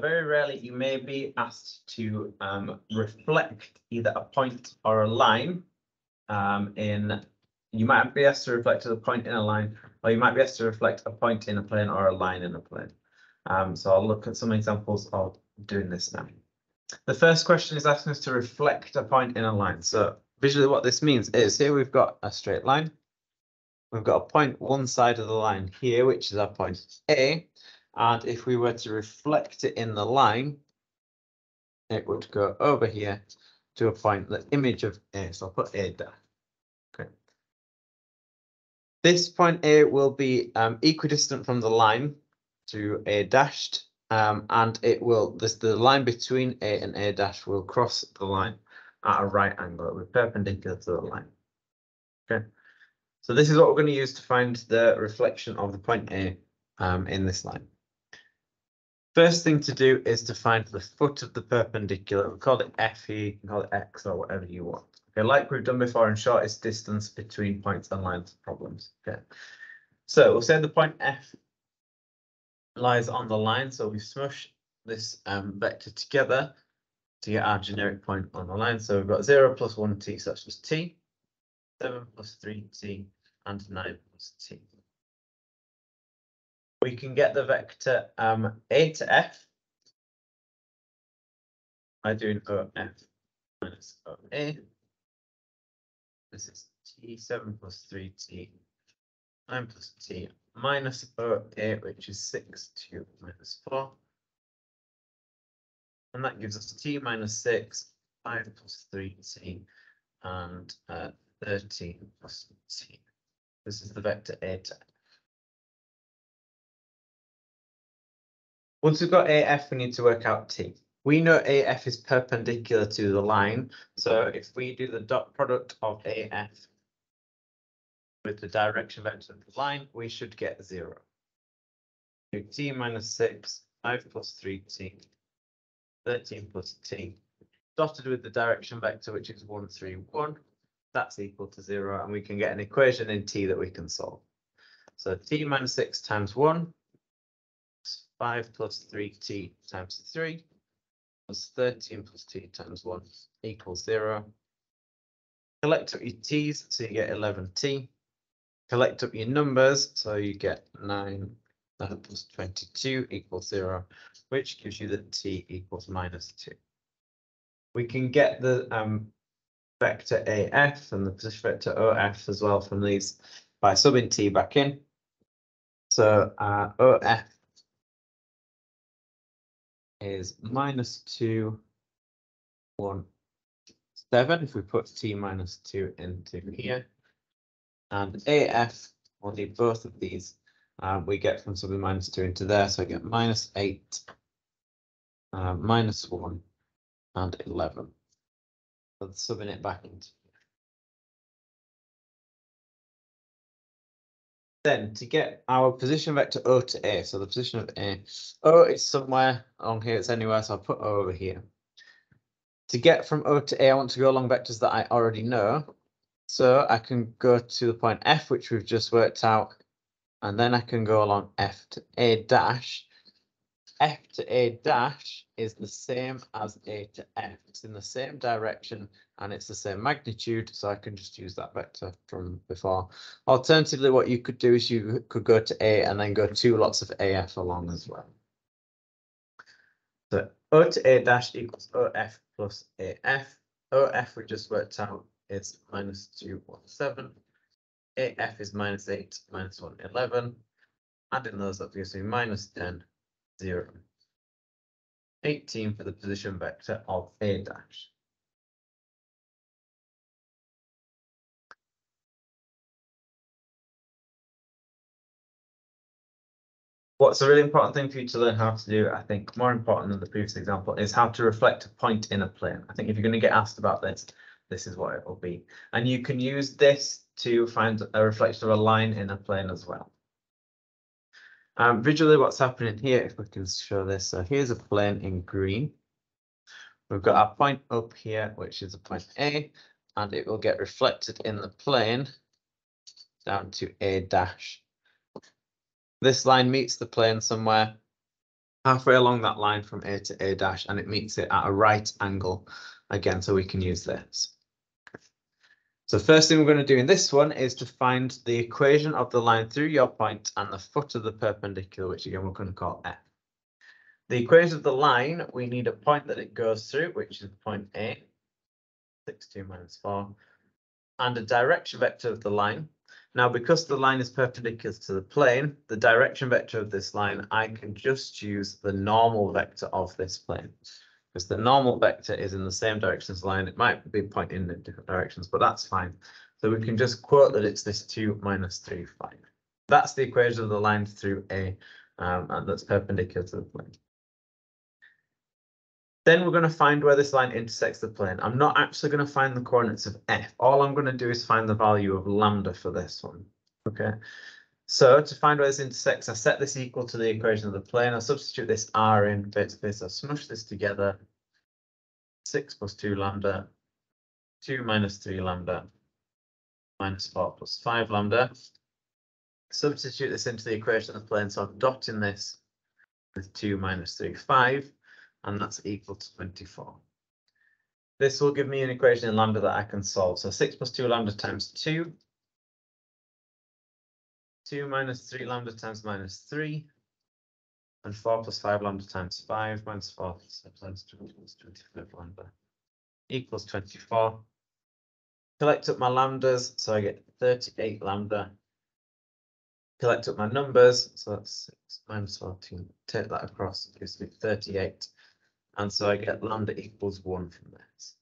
Very rarely you may be asked to um, reflect either a point or a line um, in, you might be asked to reflect a point in a line, or you might be asked to reflect a point in a plane or a line in a plane. Um, so I'll look at some examples of doing this now. The first question is asking us to reflect a point in a line. So visually what this means is here we've got a straight line. We've got a point one side of the line here, which is our point A. And if we were to reflect it in the line, it would go over here to a point, the image of A. So I'll put A there. Okay. This point A will be um, equidistant from the line to A dashed, um, and it will, this, the line between A and A dash will cross the line at a right angle. It will be perpendicular to the line. Okay. So this is what we're going to use to find the reflection of the point A um, in this line. First thing to do is to find the foot of the perpendicular. We call it FE, you can call it X or whatever you want. Okay, like we've done before in shortest distance between points and lines problems. Okay, so we'll say the point F lies on the line, so we smush this um, vector together to get our generic point on the line. So we've got 0 plus 1t, so that's just t, 7 plus 3t, and 9 plus t. We can get the vector um, a to f by doing O f minus O a. This is t7 plus 3t, 9 plus t minus O a, which is 6 2 minus 4. And that gives us t minus 6, 5 plus 3t, and uh, 13 plus t. This is the vector a to Once we've got AF, we need to work out T. We know AF is perpendicular to the line, so if we do the dot product of AF with the direction vector of the line, we should get zero. Do T minus six, five plus three T, 13 plus T, dotted with the direction vector, which is one, three, one, that's equal to zero, and we can get an equation in T that we can solve. So T minus six times one 5 plus 3t times 3 plus 13 plus t times 1 equals 0. Collect up your t's, so you get 11t. Collect up your numbers, so you get 9 uh, plus 22 equals 0, which gives you that t equals minus 2. We can get the um, vector AF and the position vector OF as well from these by subbing t back in. So uh, OF is minus two, one, seven. If we put t minus two into here. And AF, we'll need both of these. Uh, we get from something minus two into there, so I get minus eight, uh, minus one, and 11. So subbing it back into then to get our position vector O to A, so the position of A, O is somewhere along here, it's anywhere, so I'll put O over here. To get from O to A, I want to go along vectors that I already know. So I can go to the point F, which we've just worked out, and then I can go along F to A dash. F to A dash is the same as A to F. It's in the same direction and it's the same magnitude, so I can just use that vector from before. Alternatively, what you could do is you could go to A and then go two lots of AF along as well. So O to A dash equals OF plus AF. OF we just worked out is minus 217. AF is minus 8, minus 1, 11. Adding those up gives me minus 10, 0. 18 for the position vector of A dash. What's a really important thing for you to learn how to do, I think more important than the previous example, is how to reflect a point in a plane. I think if you're going to get asked about this, this is what it will be. And you can use this to find a reflection of a line in a plane as well. Um, visually, what's happening here, if we can show this, so here's a plane in green. We've got our point up here, which is a point A, and it will get reflected in the plane down to A dash. This line meets the plane somewhere. halfway along that line from A to A dash and it meets it at a right angle again, so we can use this. So first thing we're going to do in this one is to find the equation of the line through your point and the foot of the perpendicular, which again we're going to call F. The equation of the line, we need a point that it goes through, which is point A, 6, 2 minus 4, and a direction vector of the line. Now, because the line is perpendicular to the plane, the direction vector of this line, I can just use the normal vector of this plane because the normal vector is in the same direction as the line. It might be pointing in different directions, but that's fine. So we can just quote that it's this 2 minus 3, 5. That's the equation of the line through A, um, and that's perpendicular to the plane. Then we're going to find where this line intersects the plane. I'm not actually going to find the coordinates of f. All I'm going to do is find the value of lambda for this one. Okay. So to find where this intersects, I set this equal to the equation of the plane. I substitute this r in basically, so I smush this together. 6 plus 2 lambda, 2 minus 3 lambda, minus 4 plus 5 lambda. Substitute this into the equation of the plane, so I'm dotting this with 2 minus 3, 5, and that's equal to 24. This will give me an equation in lambda that I can solve. So 6 plus 2 lambda times 2 2 minus 3 lambda times minus 3. And 4 plus 5 lambda times 5 minus 4 times 25 lambda equals 24. Collect up my lambdas, so I get 38 lambda. Collect up my numbers, so that's 6 minus 14. Take that across, gives me 38. And so I get lambda equals 1 from this.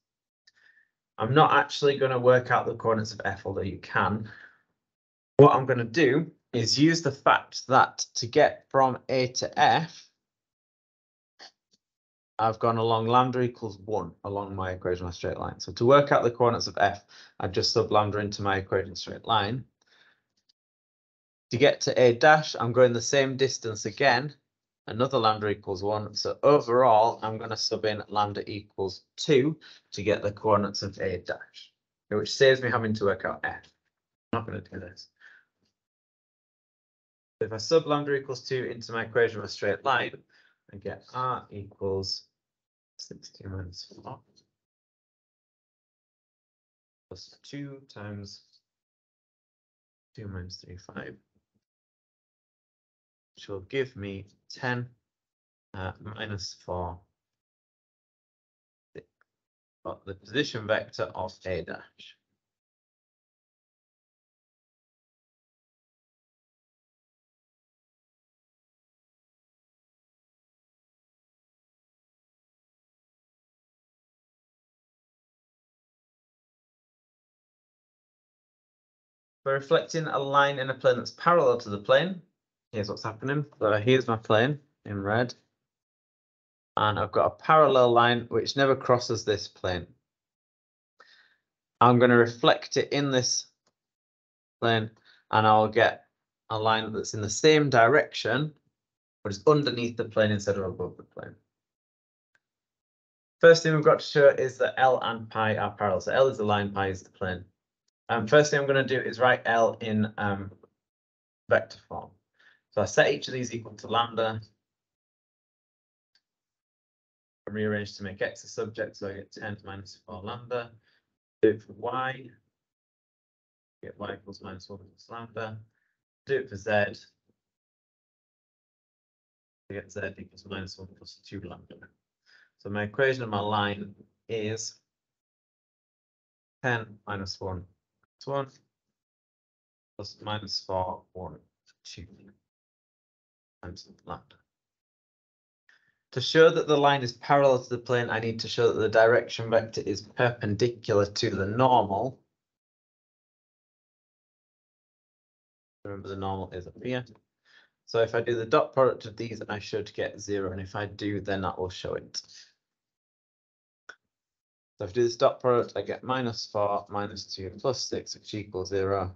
I'm not actually going to work out the coordinates of f, although you can. What I'm going to do is use the fact that to get from A to F, I've gone along lambda equals 1 along my equation of straight line. So to work out the coordinates of F, I just sub lambda into my equation straight line. To get to A dash, I'm going the same distance again, another lambda equals 1. So overall, I'm going to sub in lambda equals 2 to get the coordinates of A dash, which saves me having to work out F. I'm not going to do this. If I sub lambda equals 2 into my equation of a straight line, I get r equals 60 minus 4 plus 2 times 2 minus 3, 5, which will give me 10 uh, minus 4, the position vector of A dash. For reflecting a line in a plane that's parallel to the plane, here's what's happening. So here's my plane in red. And I've got a parallel line which never crosses this plane. I'm going to reflect it in this plane and I'll get a line that's in the same direction, but it's underneath the plane instead of above the plane. First thing we've got to show is that L and pi are parallel. So L is the line, pi is the plane. Um, first thing I'm going to do is write L in um, vector form. So I set each of these equal to lambda. I rearrange to make x a subject, so I get 10 minus 4 lambda. Do it for y. Get y equals minus 1 plus lambda. Do it for z. I get z equals minus 1 plus 2 lambda. So my equation of my line is 10 minus 1 1 plus minus 4, 1, 2 times lambda. To show that the line is parallel to the plane, I need to show that the direction vector is perpendicular to the normal. Remember the normal is up here. So if I do the dot product of these, I should get zero. And if I do, then that will show it. So if I do this dot product, I get minus 4 minus 2 plus 6, which equals 0.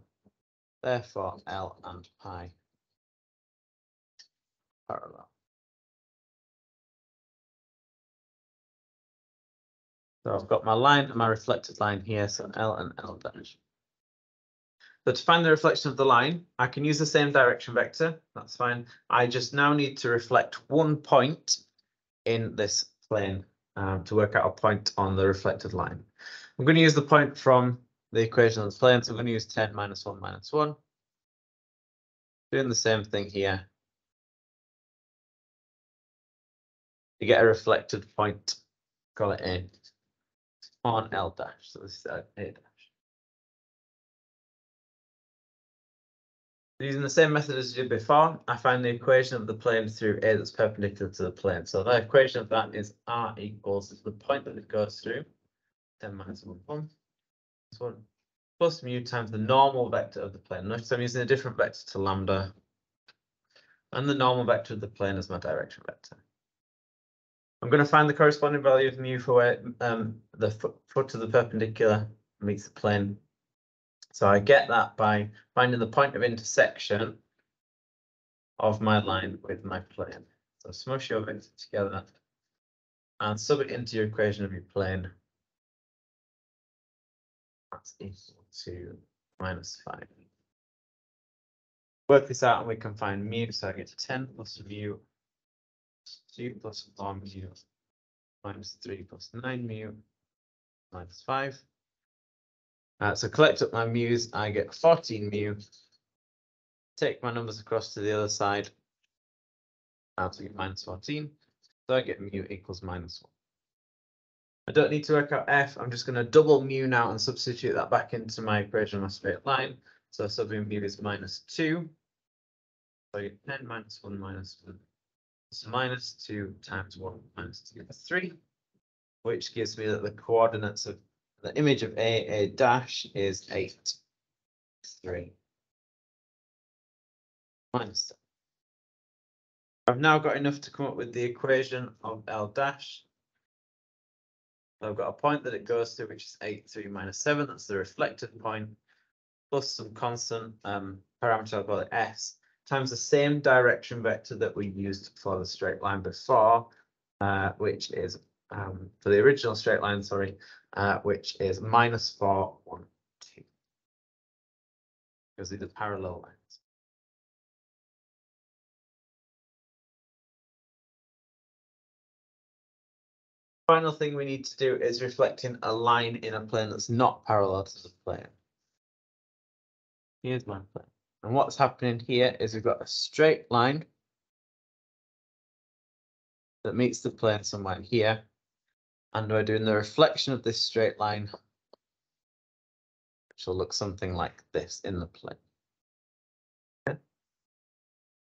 Therefore, L and pi parallel. So I've got my line and my reflected line here, so L and L dash. So to find the reflection of the line, I can use the same direction vector. That's fine. I just now need to reflect one point in this plane um, to work out a point on the reflected line. I'm going to use the point from the equation on the plane. So I'm going to use 10 minus 1 minus 1. Doing the same thing here. You get a reflected point, call it A, on L dash. So this is A dash. Using the same method as did before, I find the equation of the plane through A that's perpendicular to the plane. So the equation of that is R equals the point that it goes through, 10 minus 1, 1, this one, plus mu times the normal vector of the plane. Notice I'm using a different vector to lambda. And the normal vector of the plane is my direction vector. I'm going to find the corresponding value of mu for where um, the foot, foot of the perpendicular meets the plane so I get that by finding the point of intersection of my line with my plane. So smush your vector together and sub it into your equation of your plane. That's equal to minus five. Work this out and we can find mu, so I get 10 plus mu, 2 plus 4 mu, minus 3 plus 9 mu, minus 5. Uh, so collect up my mu's, I get 14 mu. Take my numbers across to the other side. I'll get minus 14. So I get mu equals minus 1. I don't need to work out f. I'm just going to double mu now and substitute that back into my equation of a straight line. So subbing mu is minus 2. So I get 10 minus 1 minus 1. So minus 2 times 1 minus 2 is 3, which gives me that the coordinates of the image of A, A dash is eight, three. Minus. I've now got enough to come up with the equation of L dash. I've got a point that it goes to, which is eight, three minus seven. That's the reflected point, plus some constant um, parameter, I'll call it S, times the same direction vector that we used for the straight line before, uh, which is um, for the original straight line, sorry, uh, which is minus 4, 1, 2. Because these are parallel lines. Final thing we need to do is reflecting a line in a plane that's not parallel to the plane. Here's my plane. And what's happening here is we've got a straight line that meets the plane somewhere here and we're doing the reflection of this straight line, which will look something like this in the plane.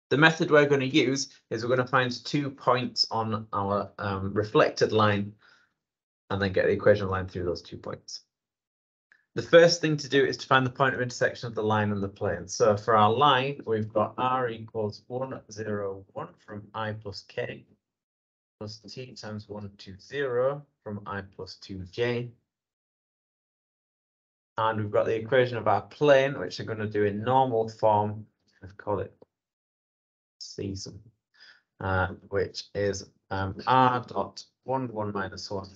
The method we're going to use is we're going to find two points on our um, reflected line and then get the equation of line through those two points. The first thing to do is to find the point of intersection of the line and the plane. So for our line, we've got r equals 1, 0, 1 from i plus k plus t times 1 to 0 from i plus 2j. And we've got the equation of our plane, which I'm going to do in normal form. Let's call it season, uh, which is um, r dot 1, 1 minus 1,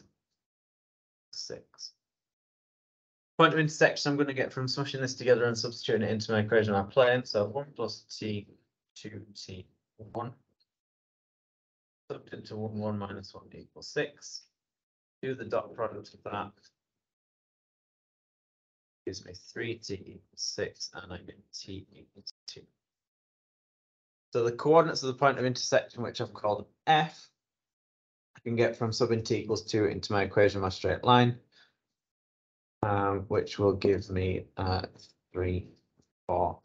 6. Point of intersection I'm going to get from smushing this together and substituting it into my equation of our plane. So 1 plus t, 2t, 1 subject to one, one minus one equals six. Do the dot product of that. Gives me three t equals six and I get t equals two. So the coordinates of the point of intersection, which I've called f, I can get from subbing t equals two into my equation my straight line, um, which will give me uh, three, four,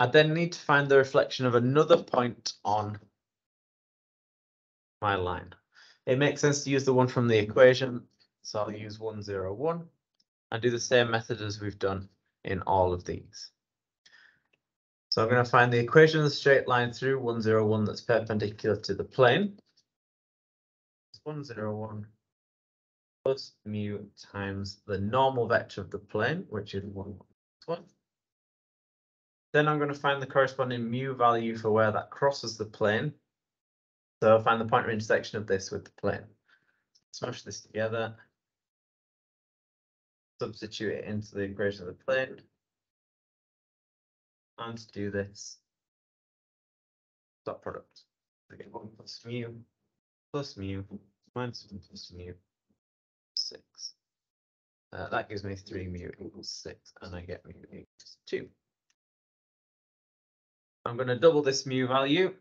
I then need to find the reflection of another point on my line. It makes sense to use the one from the equation, so I'll use 101 and do the same method as we've done in all of these. So I'm going to find the equation of the straight line through 101 that's perpendicular to the plane. 101 plus mu times the normal vector of the plane, which is 1, 1. Then I'm going to find the corresponding mu value for where that crosses the plane. So I'll find the point of intersection of this with the plane. Smash this together. substitute it into the equation of the plane. And do this. Dot product. I get one plus mu, plus mu, minus one plus mu, six. Uh, that gives me three mu equals six, and I get mu equals two. I'm gonna double this mu value.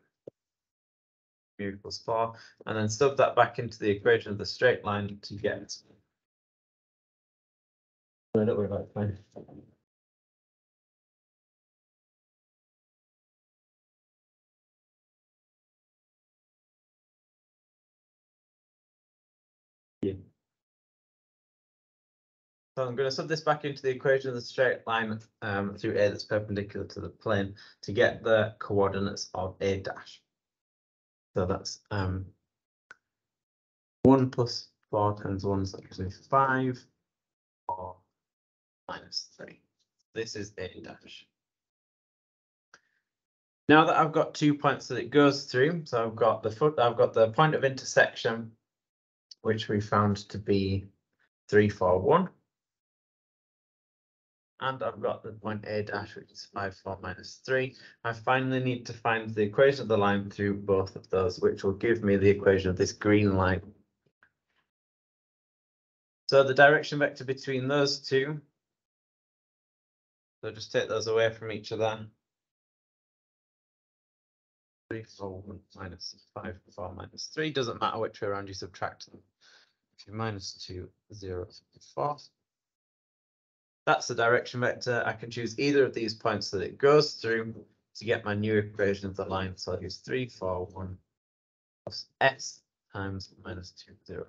Mu equals four, and then sub that back into the equation of the straight line to get. No, don't worry about it, So I'm going to sub this back into the equation of the straight line um, through A that's perpendicular to the plane to get the coordinates of A dash. So that's um, one plus four times one, so that gives me five, or minus three. This is A dash. Now that I've got two points that it goes through, so I've got the foot, I've got the point of intersection, which we found to be three, four, one. And I've got the point A dash, which is five, four minus three. I finally need to find the equation of the line through both of those, which will give me the equation of this green line. So the direction vector between those two. So just take those away from each other. Three, four, one minus five, four minus three, doesn't matter which way around you subtract them. If you minus two, zero, four. That's the direction vector. I can choose either of these points that it goes through to get my new equation of the line. So I'll use three, four, one plus x times minus two, zero,